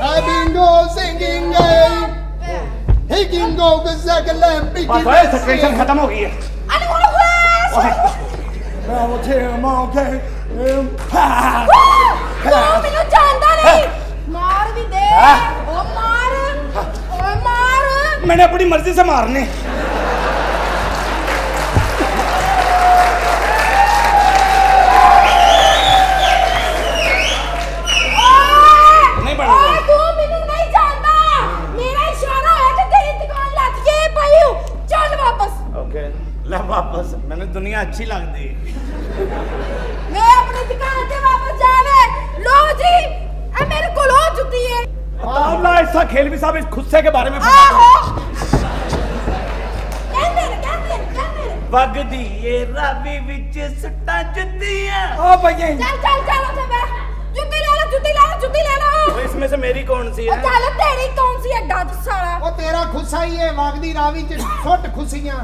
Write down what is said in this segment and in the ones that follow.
I bingo singing a Higingo gazagalam ਬਸ ਓਏ suspension ਖਤਮ ਹੋ ਗਈ ਹੈ I don't want to rest! ਓਏ ਮੈਂ ਉਹ ਤੇ ਮੌਕੇ ਤੂੰ ਮੈਨੂੰ ਜਾਣਦਾ ਨਹੀਂ ਮਾਰ ਵੀ ਦੇ ਉਹ ਮਾਰ ਓਏ ਮਾਰ मैंने अपनी मर्जी से मारने वापस मैंने दुनिया अच्छी लगती ਮੈਂ ਆਪਣੀ ਦੁਕਾਨ ਤੇ ਵਾਪਸ ਜਾਵੇ ਲੋ ਜੀ ਇਹ ਮੇਰੇ ਕੋਲ ਹੋ ਚੁੱਕੀ ਹੈ तावला ऐसा खेल भी साहब इस खुस्से के बारे में ਆਹੋ ਕਹਿੰਦੇ ਨੇ ਕਹਿੰਦੇ ਨੇ ਕਹਿੰਦੇ ਨੇ ਵਗਦੀ ਏ ਰਾਵੀ ਵਿੱਚ ਸੱਟਾਂ ਜੁੱਤੀਆਂ ओ भैया ਚੱਲ ਚੱਲ ਚੱਲ ਉੱਥੇ ਬੈ मेरी कौन सी ਉਹ है ਚੱਲ ਤੇਰੀ ਕੌਣ ਸੀ ਅੱਡਾ ਸਾਲਾ ਉਹ ਤੇਰਾ ਖੁੱਸਾ ਹੀ ਹੈ ਵਗਦੀ ਰਾਵੀ ਚ ਸੁੱਟ ਖੁੱਸੀਆਂ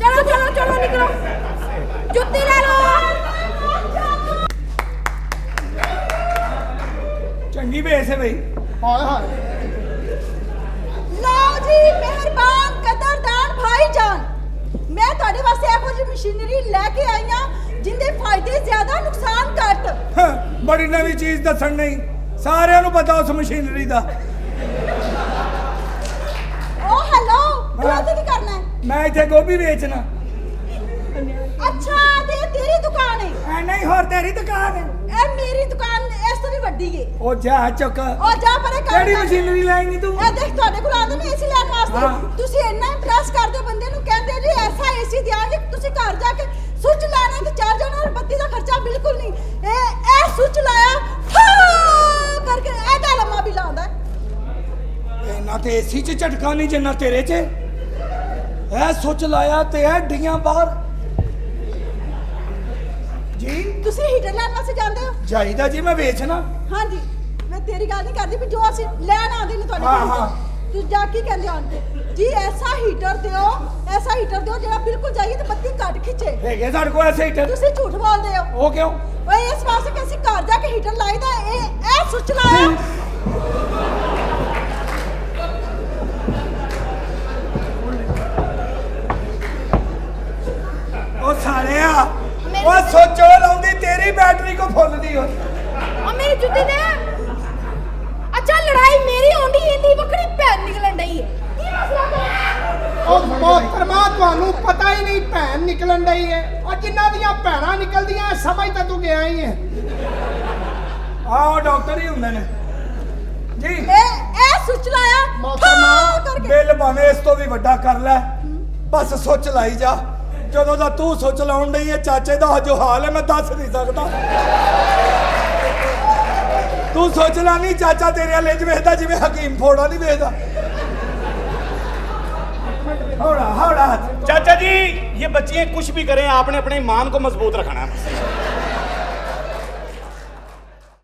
ਚਲੋ ਚਲੋ ਚਲੋ ਨਿਕਲੋ ਜੁੱਤੀ ਲੈ ਲਓ चंगी बेस है भाई ਹਾਏ ਹਾਏ ਲਓ ਜੀ ਮਿਹਰਬਾਨ ਕਦਰਦਾਨ ਭਾਈਜਾਨ ਮੈਂ ਤੁਹਾਡੇ ਵਾਸਤੇ ਇਹੋ ਜਿਹੀ ਮਸ਼ੀਨਰੀ ਲੈ ਕੇ ਆਈ ਹਾਂ ਜਿੰਦੇ ਫਾਇਦੇ ਜ਼ਿਆਦਾ ਨੁਕਸਾਨ ਘੱਟ हाँ, बड़ी नवी चीज दसन ਸਾਰਿਆਂ ਨੂੰ ਪਤਾ ਉਸ ਮਸ਼ੀਨਰੀ ਦਾ। ਓ ਹੈਲੋ ਤੂੰ ਇੱਥੇ ਕੀ ਕਰਨਾ ਹੈ? ਮੈਂ ਇੱਥੇ ਗੋਭੀ ਵੇਚਣਾ। ਅੱਛਾ ਤੇ ਤੇਰੀ ਦੁਕਾਨ ਹੈ? ਐ ਨਹੀਂ ਹੋਰ ਤੇਰੀ ਦੁਕਾਨ ਹੈ। ਇਹ ਮੇਰੀ ਦੁਕਾਨ ਇਸ ਤੋਂ ਵੀ ਵੱਡੀ ਏ ਓ ਜਾ ਚੱਕ। ਓ ਜਾ ਪਰੇ ਕਰ ਕਿਹੜੀ ਮਸ਼ੀਨਰੀ ਲੈਣੀ ਤੂੰ? ਇਹ ਦੇਖ ਤੁਹਾਡੇ ਕੋਲ ਆਉਂਦੇ ਨੇ ਏਸੀ ਲੈਣ ਵਾਸਤੇ। ਤੁਸੀਂ ਇੰਨਾ ਇੰਪ੍ਰੈਸ ਕਰਦੇ ਬੰਦੇ ਨੂੰ ਕਹਿੰਦੇ ਜੀ ਐਸਾ ਏਸੀ ਦਿਆਂਗੇ ਤੁਸੀਂ ਘਰ ਜਾ ਕੇ ਤੇ ਏਸੀ ਚ ਝਟਕਾ ਨਹੀਂ ਜਿੰਨਾ ਤੇਰੇ ਚ। ਐ ਸੁੱਚ ਲਾਇਆ ਤੇ ਐ ਡੀਆਂ ਬਾਹਰ। ਜੀ? ਤੁਸੀਂ ਹੀਟਰ ਲੈਣ ਵਾਸਤੇ ਜਾਂਦੇ ਹੋ? ਜਾਈਦਾ ਜੀ ਮੈਂ ਵੇਚਣਾ। ਹਾਂਜੀ। ਮੈਂ ਤੇਰੀ ਗੱਲ ਨਹੀਂ ਕਰਦੀ ਵੀ ਜੋ ਅਸੀਂ ਲੈਣ ਆਉਂਦੇ ਨੇ ਤੁਹਾਡੇ ਹਾਂ, ਕੋਲ ਹਾਂ। ਤੁਸੀਂ ਜਾ ਕੀ ਕਹਿੰਦੇ ਹੋ ਆਂਦੇ ਜੀ ਐਸਾ ਹੀਟਰ ਦਿਓ ਐਸਾ ਹੀਟਰ ਦਿਓ ਜਿਹੜਾ ਬਿਲਕੁਲ ਜਾਈਏ ਤੇ ਬੱਤੀ ਘੱਟ ਖਿੱਚੇ। ਹੈਗੇ ਸਾਡੇ ਕੋਲ ਐਸੇ ਹੀਟਰ। ਤੁਸੀਂ ਝੂਠ ਬੋਲਦੇ ਹੋ। ਉਹ ਕਿਉਂ? ਓਏ ਇਸ ਵਾਸਤੇ ਕਿ ਅਸੀਂ ਘਰ ਜਾ ਕੇ ਹੀਟਰ ਲਾਈਦਾ। ਇਹ ਇਹ ਸੁੱਚ ਲਾਇਆ। ਸਾਲਿਆ। ਉਹ ਸੁੱਚ ਉਹ ਲਾਉਂਦੀ ਤੇਰੀ ਬੈਟਰੀ ਕੋ ਫੁੱਲਦੀ ਉਹ ਆ ਮੇਰੀ ਜੁੱਤੀ ਦੇ ਅੱਛਾ ਲੜਾਈ ਮੇਰੀ ਹੁੰਦੀ ਇਹਦੀ ਵੱਖਰੀ ਭੈਣ ਨਿਕਲਣ ਡਈ ਹੈ ਕੀ ਮਸਲਾ ਤੇਰਾ? ਉਹ ਮੋਹਤਰਮਾ ਤੁਹਾਨੂੰ ਪਤਾ ਹੀ ਨਹੀਂ ਭੈਣ ਨਿਕਲਣ ਡਈ ਹੈ ਉਹ ਜਿਨ੍ਹਾਂ ਦੀਆਂ ਭੈਣਾਂ ਨਿਕਲਦੀਆਂ ਸਮਝ ਤਾਂ ਤੂੰ ਗਿਆ ਹੀ ਹੈ ਆਹ ਡਾਕਟਰ ਹੀ ਹੁੰਦੇ ਨੇ। ਜੀ। ਇਹ ਇਹ ਸੁੱਚ ਲਾਇਆ। ਮੋਹਤਰਮਾ, ਹਾਂ ਬਿੱਲ ਭਾਵੇਂ ਇਸ ਤੋਂ ਵੀ ਵੱਡਾ ਕਰ ਲੈ। ਬਸ ਸੁੱਚ ਲਾਈ ਜਾ। ਜਦੋਂ ਦਾ ਤੂੰ ਸੁੱਚ ਲਾਉਣ ਡਈ ਹੈ ਚਾਚੇ ਦਾ ਜੋ ਹਾਲ ਹੈ ਮੈਂ ਦੱਸ ਨਹੀਂ ਸਕਦਾ ਤੂੰ ਸੋਚ ਲਾ ਨਹੀਂ ਚਾਚਾ ਤੇਰੇ ਵਾਲੇ ਚ ਵੇਖਦਾ ਜਿਵੇਂ ਹਕੀਮ ਫੋੜਾ ਨਹੀਂ ਵੇਖਦਾ ਹੌੜਾ ਹੌੜਾ चाचा जी ये बच्चियां कुछ भी करें आपने अपने ईमान को मजबूत रखना है